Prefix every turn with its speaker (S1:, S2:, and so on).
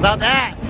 S1: about that?